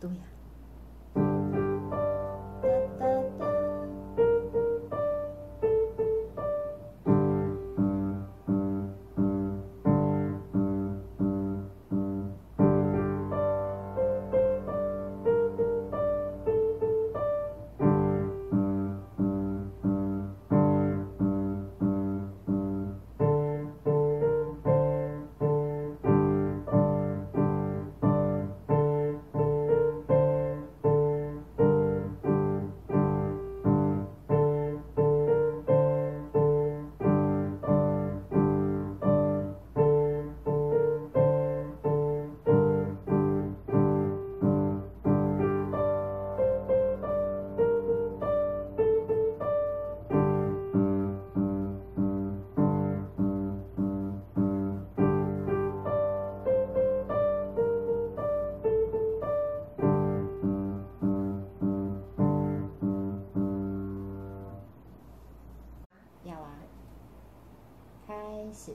对呀。开始